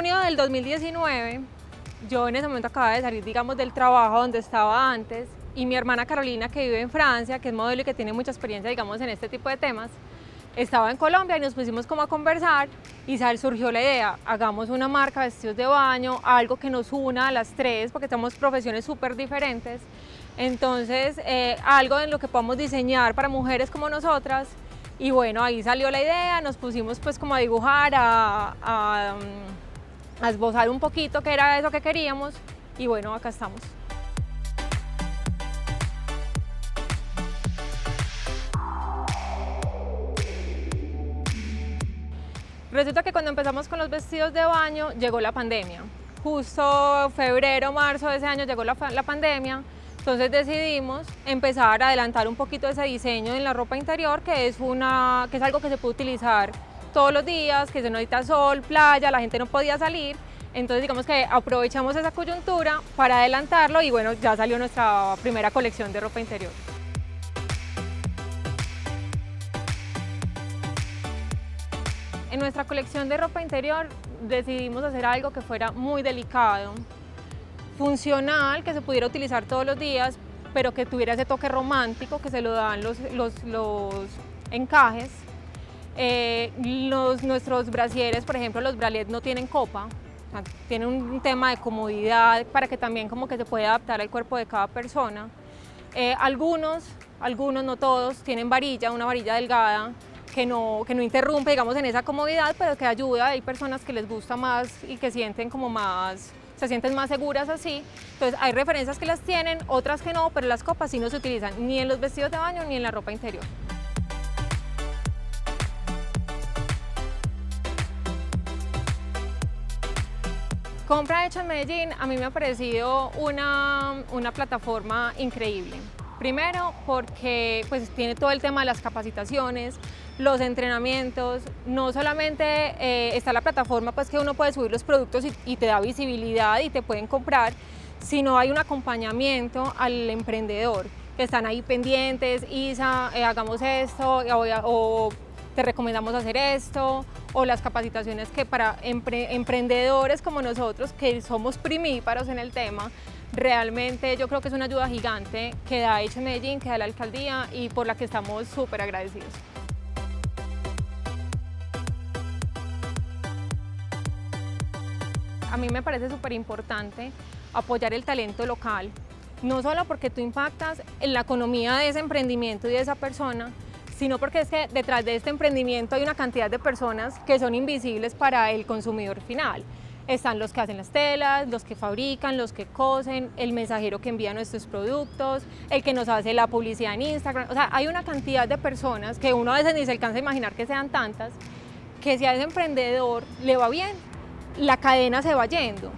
junio del 2019, yo en ese momento acababa de salir, digamos, del trabajo donde estaba antes y mi hermana Carolina, que vive en Francia, que es modelo y que tiene mucha experiencia, digamos, en este tipo de temas, estaba en Colombia y nos pusimos como a conversar y surgió la idea, hagamos una marca de vestidos de baño, algo que nos una a las tres, porque tenemos profesiones súper diferentes. Entonces, eh, algo en lo que podamos diseñar para mujeres como nosotras. Y bueno, ahí salió la idea, nos pusimos pues como a dibujar, a, a, a esbozar un poquito qué era eso que queríamos. Y bueno, acá estamos. Resulta que cuando empezamos con los vestidos de baño llegó la pandemia. Justo febrero, marzo de ese año llegó la, pandemia, entonces decidimos empezar a adelantar un poquito ese diseño en la ropa interior, que es, una, que es algo que se puede utilizar todos los días, que se necesita sol, playa, la gente no podía salir. Entonces digamos que aprovechamos esa coyuntura para adelantarlo y bueno, ya salió nuestra primera colección de ropa interior. En nuestra colección de ropa interior decidimos hacer algo que fuera muy delicado, funcional, que se pudiera utilizar todos los días, pero que tuviera ese toque romántico que se lo dan los, encajes. Eh, nuestros brasieres, por ejemplo, los bralets no tienen copa, tienen un tema de comodidad para que también como que se pueda adaptar al cuerpo de cada persona. Eh, algunos, algunos, no todos, tienen varilla, una varilla delgada, que no, que no interrumpe, digamos, en esa comodidad, pero que ayuda. Hay personas que les gusta más y que sienten como más, se sienten más seguras así. Entonces hay referencias que las tienen, otras que no, pero las copas sí no se utilizan ni en los vestidos de baño ni en la ropa interior. Compra hecha en Medellín a mí me ha parecido una, una plataforma increíble. Primero porque pues, tiene todo el tema de las capacitaciones, los entrenamientos, no solamente eh, está la plataforma pues que uno puede subir los productos y, te da visibilidad y te pueden comprar, sino hay un acompañamiento al emprendedor, que están ahí pendientes, Isa, eh, hagamos esto, o, te recomendamos hacer esto, o las capacitaciones que para emprendedores como nosotros, que somos primíparos en el tema, realmente yo creo que es una ayuda gigante que da H Medellín, que da la alcaldía y por la que estamos súper agradecidos. A mí me parece súper importante apoyar el talento local, no solo porque tú impactas en la economía de ese emprendimiento y de esa persona, sino porque es que detrás de este emprendimiento hay una cantidad de personas que son invisibles para el consumidor final. Están los que hacen las telas, los que fabrican, los que cosen, el mensajero que envía nuestros productos, el que nos hace la publicidad en Instagram. O sea, hay una cantidad de personas que uno a veces ni se alcanza a imaginar que sean tantas, que si a ese emprendedor le va bien, la cadena se va yendo.